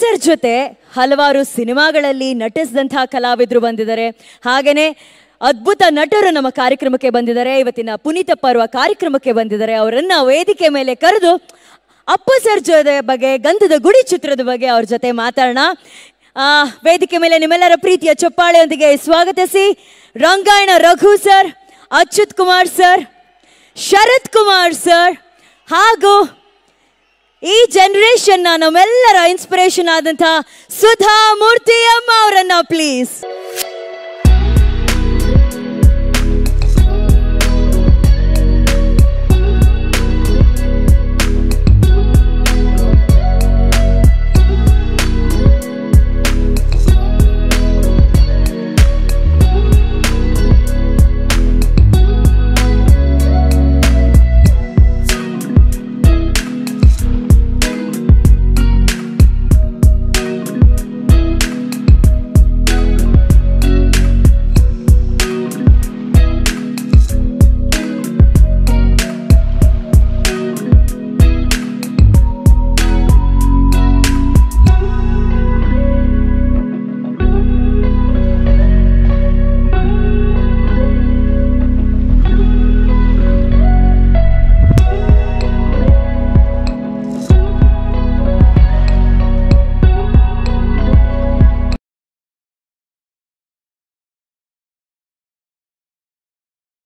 Sir ಜೊತೆ ಹಲವಾರು ಸಿನಿಮಾಗಳಲ್ಲಿ ನಟಿಸಿದಂತಹ ಕಲಾವಿದರು ಬಂದಿದ್ದಾರೆ. ಹಾಗೇನೆ ಅದ್ಭುತ ನಟರು ನಮ್ಮ ಕಾರ್ಯಕ್ರಮಕ್ಕೆ ಬಂದಿದ್ದಾರೆ. ಇವತ್ತಿನ ಪುನೀತ ಪರ್ವ ಕಾರ್ಯಕ್ರಮಕ್ಕೆ ಬಂದಿದ್ದಾರೆ. ಅವರನ್ನ ವೇದಿಕೆ ಮೇಲೆ ಕರೆದು ಅಪ್ಪು ಸರ್ ಜೊತೆ ಬಗ್ಗೆ ಗಂಧದ ಗುಡಿ ಚಿತ್ರದ ಬಗ್ಗೆ ಅವ್ರ ಜೊತೆ ಮಾತಾಡೋಣ. ಆ, ವೇದಿಕೆ ಮೇಲೆ ನಿಮ್ಮೆಲ್ಲರ ಪ್ರೀತಿಯ ಚಪ್ಪಾಳೆಯೊಂದಿಗೆ ಸ್ವಾಗತಿಸಿ. Rangayana Raghu sir Achyuth Kumar sir Sharath Kumar sir ಹಾಗೂ ಈ ಜನರೇಷನ್ ನಮ್ಮೆಲ್ಲರ ಇನ್ಸ್ಪಿರೇಷನ್ ಆದಂತಹ ಸುಧಾ ಮೂರ್ತಿ ಅಮ್ಮ ಅವರನ್ನ ಪ್ಲೀಸ್